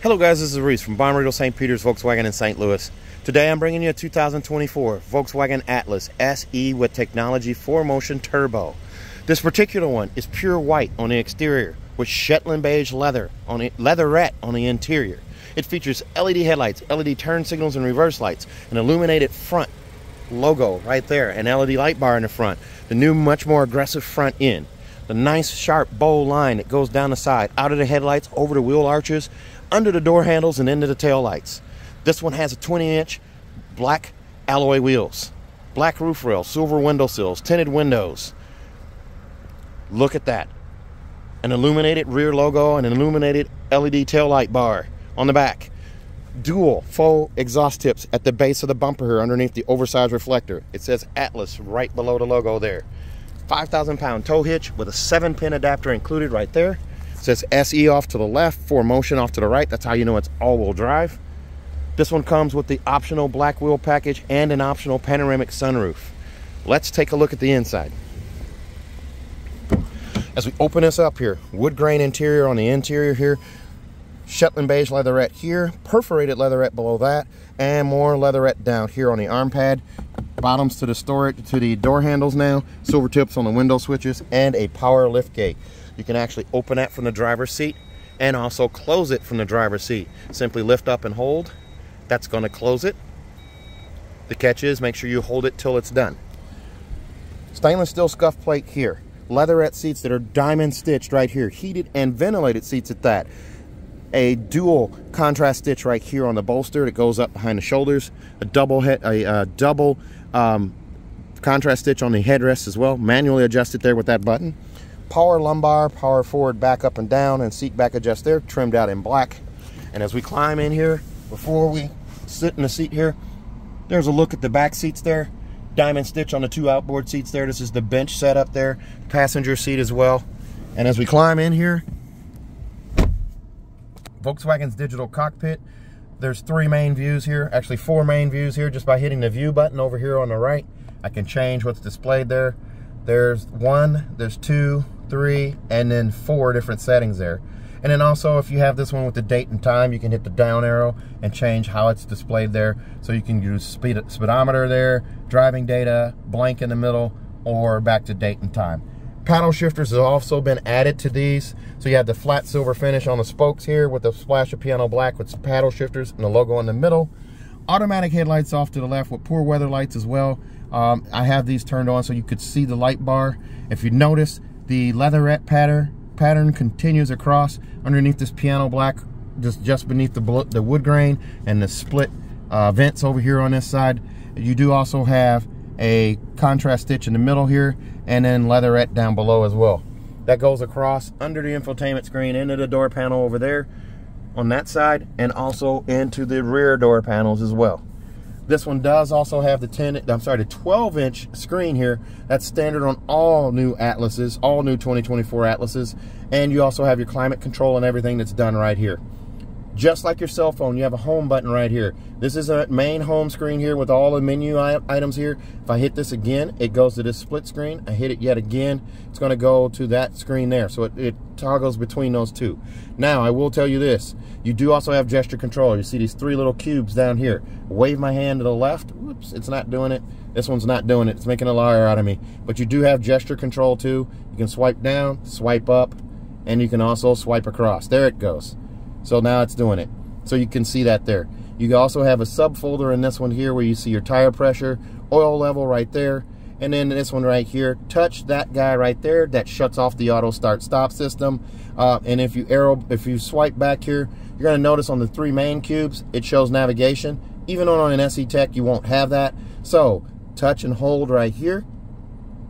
Hello guys, this is Reese from Bommarito St. Peters Volkswagen in St. Louis. Today I'm bringing you a 2024 Volkswagen Atlas SE with technology 4Motion Turbo. This particular one is pure white on the exterior with Shetland beige leather on the leatherette on the interior. It features LED headlights, LED turn signals and reverse lights, an illuminated front logo right there, an LED light bar in the front, the new much more aggressive front end the nice sharp bow line that goes down the side, out of the headlights, over the wheel arches, under the door handles, and into the tail lights. This one has a 20 inch black alloy wheels, black roof rail, silver window sills, tinted windows. Look at that. An illuminated rear logo and an illuminated LED tail light bar on the back. Dual faux exhaust tips at the base of the bumper here underneath the oversized reflector. It says Atlas right below the logo there. 5,000 pound tow hitch with a seven pin adapter included right there. Says SE off to the left, 4Motion off to the right. That's how you know it's all wheel drive. This one comes with the optional black wheel package and an optional panoramic sunroof. Let's take a look at the inside. As we open this up here, wood grain interior on the interior here, Shetland beige leatherette here, perforated leatherette below that, and more leatherette down here on the arm pad. Bottoms to the storage to the door handles now silver tips on the window switches and a power lift gate. You can actually open that from the driver's seat and also close it from the driver's seat. Simply lift up and hold. That's going to close it. The catch is make sure you hold it till it's done. Stainless steel scuff plate here. Leatherette seats that are diamond stitched right here. Heated and ventilated seats at that a dual contrast stitch right here on the bolster that goes up behind the shoulders a double head a, a double um, contrast stitch on the headrest as well. Manually adjusted there with that button. Power lumbar, power forward, back up and down, and seat back adjust there, trimmed out in black. And as we climb in here, before we sit in the seat here, there's a look at the back seats there. Diamond stitch on the two outboard seats there. This is the bench setup there. Passenger seat as well. And as we climb in here, Volkswagen's digital cockpit there's three main views here, actually four main views here just by hitting the view button over here on the right. I can change what's displayed there. There's one, there's two, three, and then four different settings there. And then also if you have this one with the date and time, you can hit the down arrow and change how it's displayed there. So you can use speed, speedometer there, driving data, blank in the middle, or back to date and time. Paddle shifters have also been added to these. So you have the flat silver finish on the spokes here with a splash of piano black with paddle shifters and the logo in the middle. Automatic headlights off to the left with poor weather lights as well. Um, I have these turned on so you could see the light bar. If you notice, the leatherette pattern pattern continues across underneath this piano black, just, just beneath the, the wood grain and the split uh, vents over here on this side. You do also have a contrast stitch in the middle here and then leatherette down below as well. That goes across under the infotainment screen into the door panel over there on that side and also into the rear door panels as well. This one does also have the 10, I'm sorry, the 12 inch screen here. That's standard on all new Atlases, all new 2024 Atlases. And you also have your climate control and everything that's done right here just like your cell phone, you have a home button right here. This is a main home screen here with all the menu items here. If I hit this again, it goes to this split screen. I hit it yet again, it's going to go to that screen there. So it, it toggles between those two. Now, I will tell you this. You do also have gesture control. You see these three little cubes down here. Wave my hand to the left. Whoops, it's not doing it. This one's not doing it. It's making a liar out of me. But you do have gesture control too. You can swipe down, swipe up, and you can also swipe across. There it goes. So now it's doing it. So you can see that there. You also have a subfolder in this one here where you see your tire pressure, oil level right there, and then this one right here. Touch that guy right there. That shuts off the auto start stop system. Uh, and if you arrow, if you swipe back here, you're going to notice on the three main cubes, it shows navigation. Even on an SE Tech, you won't have that. So touch and hold right here.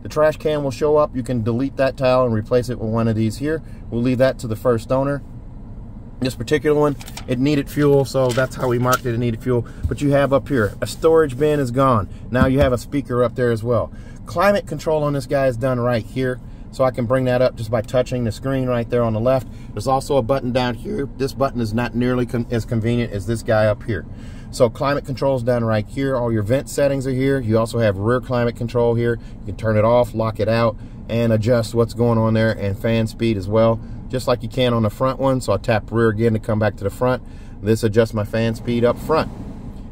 The trash can will show up. You can delete that tile and replace it with one of these here. We'll leave that to the first owner. This particular one, it needed fuel, so that's how we marked it, it needed fuel. But you have up here, a storage bin is gone. Now you have a speaker up there as well. Climate control on this guy is done right here. So I can bring that up just by touching the screen right there on the left. There's also a button down here. This button is not nearly as convenient as this guy up here. So climate control is done right here. All your vent settings are here. You also have rear climate control here. You can turn it off, lock it out, and adjust what's going on there and fan speed as well. Just like you can on the front one. So I tap rear again to come back to the front. This adjusts my fan speed up front.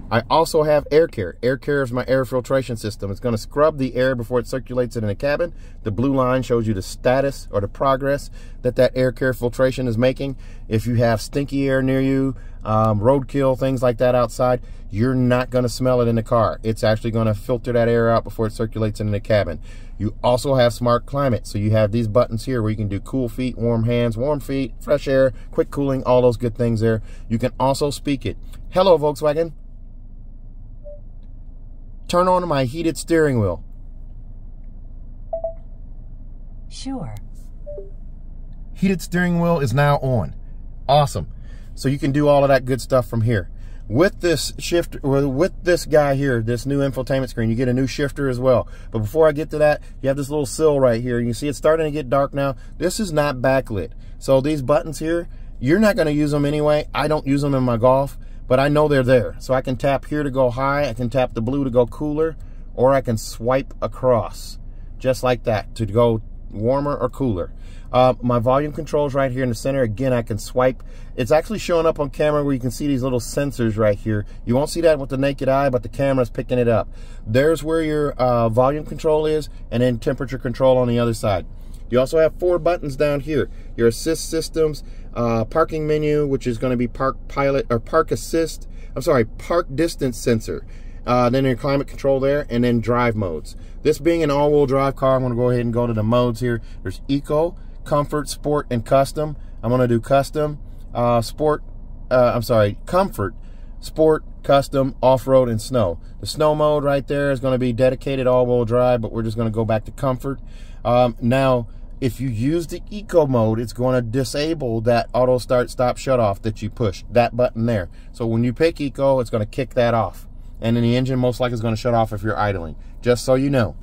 I also have air care. Air care is my air filtration system. It's going to scrub the air before it circulates it in the cabin. The blue line shows you the status or the progress that that air care filtration is making. If you have stinky air near you, um, roadkill, things like that outside, you're not going to smell it in the car. It's actually going to filter that air out before it circulates in the cabin. You also have smart climate. So you have these buttons here where you can do cool feet, warm hands, warm feet, fresh air, quick cooling, all those good things there. You can also speak it. Hello, Volkswagen turn on my heated steering wheel. Sure. Heated steering wheel is now on. Awesome. So you can do all of that good stuff from here. With this shift, with this guy here, this new infotainment screen, you get a new shifter as well. But before I get to that, you have this little sill right here. You see it's starting to get dark now. This is not backlit. So these buttons here, you're not going to use them anyway. I don't use them in my Golf but I know they're there. So I can tap here to go high, I can tap the blue to go cooler, or I can swipe across, just like that, to go warmer or cooler. Uh, my volume controls right here in the center. Again, I can swipe. It's actually showing up on camera where you can see these little sensors right here. You won't see that with the naked eye, but the camera's picking it up. There's where your uh, volume control is, and then temperature control on the other side. You also have four buttons down here. Your assist systems, uh, parking menu, which is going to be park pilot or park assist. I'm sorry, park distance sensor. Uh, then your climate control there, and then drive modes. This being an all-wheel drive car, I'm going to go ahead and go to the modes here. There's Eco, Comfort, Sport, and Custom. I'm going to do Custom, uh, Sport, uh, I'm sorry, Comfort, Sport, Custom, Off-Road, and Snow. The Snow mode right there is going to be dedicated all-wheel drive, but we're just going to go back to Comfort. Um, now, if you use the eco mode, it's going to disable that auto start stop shut off that you push, that button there. So when you pick eco, it's going to kick that off. And then the engine most likely is going to shut off if you're idling, just so you know.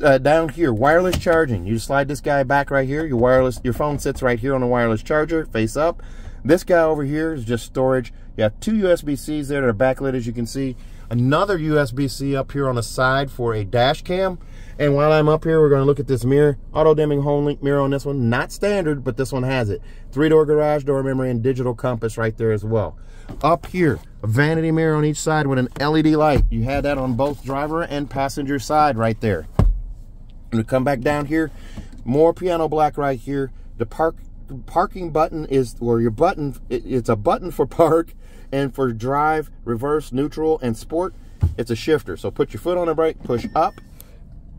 Uh, down here, wireless charging. You slide this guy back right here. Your wireless, your phone sits right here on the wireless charger, face up. This guy over here is just storage. You have two USB-Cs there that are backlit, as you can see. Another USB-C up here on the side for a dash cam. And while I'm up here, we're going to look at this mirror. Auto-dimming HomeLink mirror on this one. Not standard, but this one has it. Three-door garage door memory and digital compass right there as well. Up here, a vanity mirror on each side with an LED light. You had that on both driver and passenger side right there. And we come back down here, more piano black right here. The park parking button is, or your button, it, it's a button for park and for drive, reverse, neutral, and sport. It's a shifter. So put your foot on the brake, push up,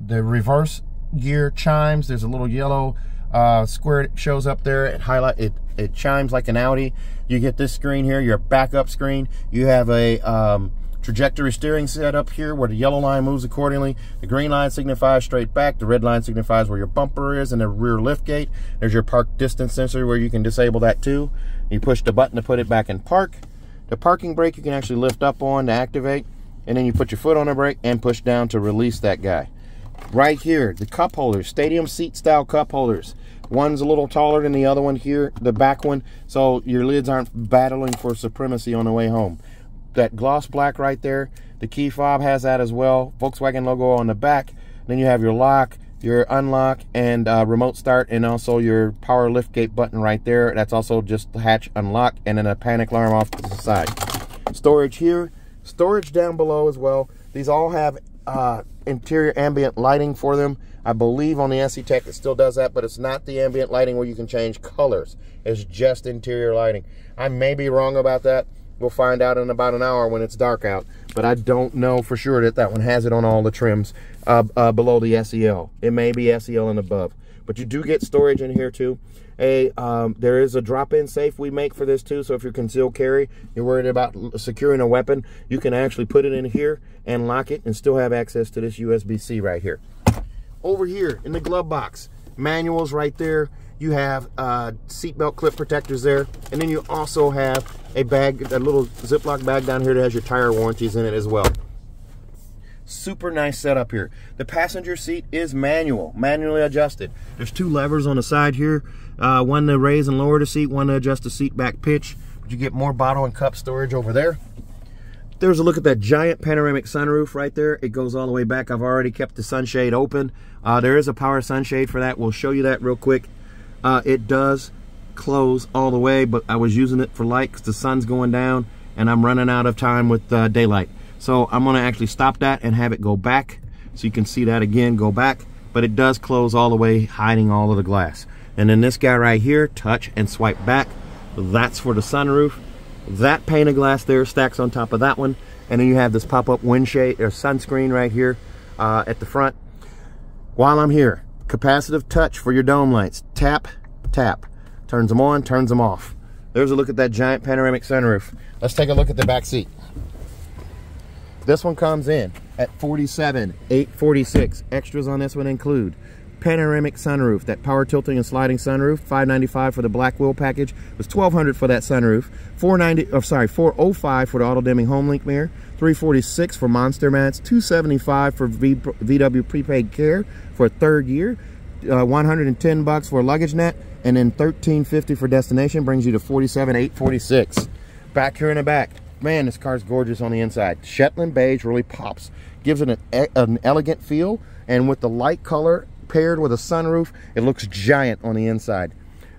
the reverse gear chimes. There's a little yellow uh, square shows up there. It highlight it. It chimes like an Audi. You get this screen here, your backup screen. You have a um, trajectory steering set up here where the yellow line moves accordingly. The green line signifies straight back. The red line signifies where your bumper is and the rear lift gate. There's your park distance sensor where you can disable that too. You push the button to put it back in park. The parking brake you can actually lift up on to activate. And then you put your foot on the brake and push down to release that guy. Right here, the cup holders, stadium seat style cup holders. One's a little taller than the other one here, the back one, so your lids aren't battling for supremacy on the way home. That gloss black right there, the key fob has that as well. Volkswagen logo on the back. Then you have your lock, your unlock, and uh, remote start, and also your power lift gate button right there. That's also just the hatch unlock, and then a panic alarm off to the side. Storage here, storage down below as well. These all have uh, interior ambient lighting for them. I believe on the SE Tech it still does that, but it's not the ambient lighting where you can change colors. It's just interior lighting. I may be wrong about that. We'll find out in about an hour when it's dark out. But I don't know for sure that that one has it on all the trims uh, uh, below the SEL. It may be SEL and above. But you do get storage in here too. A um, There is a drop-in safe we make for this too. So if you're concealed carry, you're worried about securing a weapon, you can actually put it in here and lock it and still have access to this USB-C right here. Over here in the glove box, manuals right there. You have uh, seatbelt clip protectors there. And then you also have a bag, a little Ziploc bag down here that has your tire warranties in it as well. Super nice setup here. The passenger seat is manual, manually adjusted. There's two levers on the side here. Uh, one to raise and lower the seat, one to adjust the seat back pitch. But you get more bottle and cup storage over there. There's a look at that giant panoramic sunroof right there. It goes all the way back. I've already kept the sunshade open. Uh, there is a power sunshade for that. We'll show you that real quick. Uh, it does close all the way, but I was using it for light because the sun's going down and I'm running out of time with uh, daylight. So I'm gonna actually stop that and have it go back. So you can see that again, go back, but it does close all the way, hiding all of the glass. And then this guy right here, touch and swipe back. That's for the sunroof. That pane of glass there stacks on top of that one. And then you have this pop-up windshade or sunscreen right here uh, at the front. While I'm here, capacitive touch for your dome lights. Tap, tap. Turns them on, turns them off. There's a look at that giant panoramic sunroof. Let's take a look at the back seat. This one comes in at 47, 846. Extras on this one include panoramic sunroof, that power tilting and sliding sunroof, 595 for the black wheel package, it was 1200 for that sunroof, 490, oh sorry, 405 for the auto dimming HomeLink mirror, 346 for monster mats, 275 for VW prepaid care for a third year, uh, 110 bucks for a luggage net, and then 1350 for destination brings you to 47 846. Back here in the back, man, this car's gorgeous on the inside. Shetland beige really pops, gives it an, an elegant feel, and with the light color paired with a sunroof, it looks giant on the inside.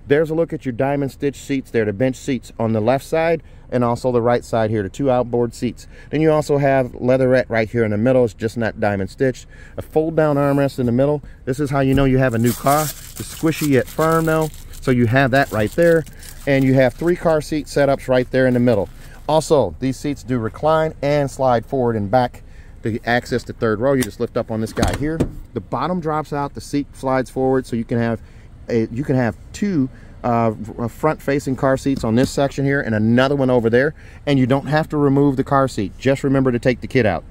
There's a look at your diamond stitch seats there, the bench seats on the left side and also the right side here, the two outboard seats. Then you also have leatherette right here in the middle. It's just not diamond stitched. A fold down armrest in the middle. This is how you know you have a new car. It's squishy yet firm though. So you have that right there. And you have three car seat setups right there in the middle. Also, these seats do recline and slide forward and back to access the third row. You just lift up on this guy here. The bottom drops out, the seat slides forward, so you can have a, you can have two uh, front-facing car seats on this section here and another one over there, and you don't have to remove the car seat. Just remember to take the kid out.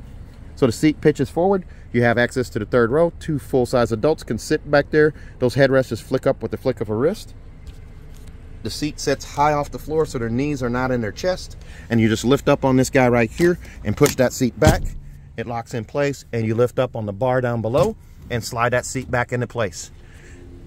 So the seat pitches forward. You have access to the third row. Two full-size adults can sit back there. Those headrests just flick up with the flick of a wrist. The seat sits high off the floor so their knees are not in their chest. And you just lift up on this guy right here and push that seat back. It locks in place and you lift up on the bar down below and slide that seat back into place.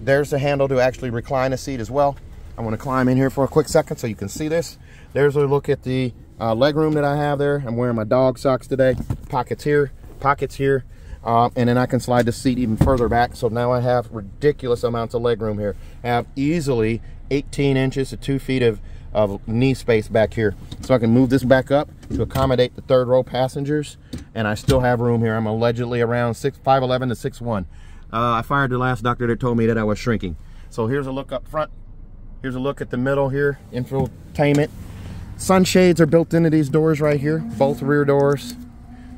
There's the handle to actually recline a seat as well. I want to climb in here for a quick second so you can see this. There's a look at the uh, leg room that I have there. I'm wearing my dog socks today. Pockets here, pockets here. Uh, and then I can slide the seat even further back. So now I have ridiculous amounts of leg room here. I have easily 18 inches to two feet of, of knee space back here. So I can move this back up to accommodate the third row passengers. And I still have room here. I'm allegedly around 6, 5'11 to 6'1. Uh, I fired the last doctor that told me that I was shrinking. So here's a look up front. Here's a look at the middle here, infotainment. Sunshades are built into these doors right here, both rear doors.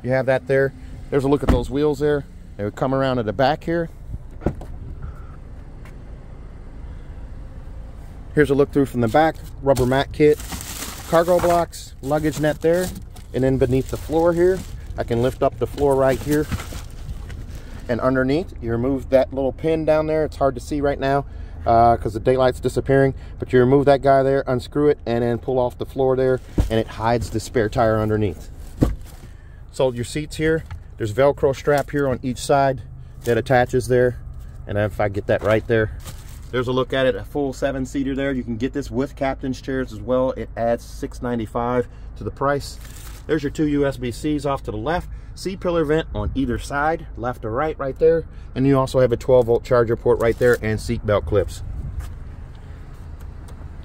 You have that there. There's a look at those wheels there. They would come around to the back here. Here's a look through from the back, rubber mat kit, cargo blocks, luggage net there, and then beneath the floor here, I can lift up the floor right here. And underneath, you remove that little pin down there. It's hard to see right now because uh, the daylight's disappearing, but you remove that guy there, unscrew it, and then pull off the floor there, and it hides the spare tire underneath. So your seats here, there's Velcro strap here on each side that attaches there. And if I get that right there, there's a look at it, a full seven seater there. You can get this with captain's chairs as well. It adds 695 to the price. There's your two USB-Cs off to the left. C-pillar vent on either side, left or right, right there. And you also have a 12 volt charger port right there and seat belt clips.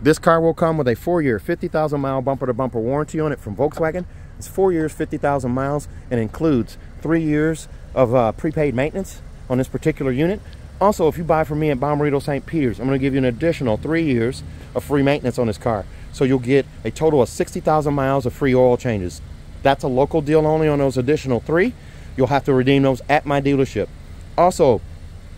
This car will come with a four year, 50,000 mile bumper to bumper warranty on it from Volkswagen. It's four years, 50,000 miles and includes three years of uh, prepaid maintenance on this particular unit. Also, if you buy from me at Bommarito St. Peters, I'm going to give you an additional three years of free maintenance on this car. So you'll get a total of 60,000 miles of free oil changes. That's a local deal only on those additional three. You'll have to redeem those at my dealership. Also,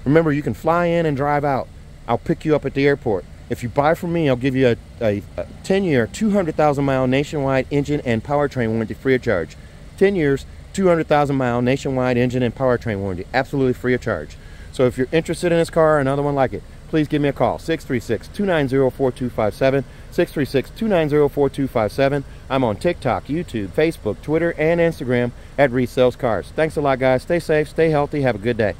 remember you can fly in and drive out. I'll pick you up at the airport. If you buy from me, I'll give you a, a, a 10 year, 200,000 mile nationwide engine and powertrain warranty free of charge. 10 years, 200,000 mile nationwide engine and powertrain warranty, absolutely free of charge. So if you're interested in this car or another one like it, please give me a call 636-290-4257 636-290-4257 i'm on tiktok youtube facebook twitter and instagram at Reese Sells Cars. Thanks a lot guys. Stay safe stay healthy have a good day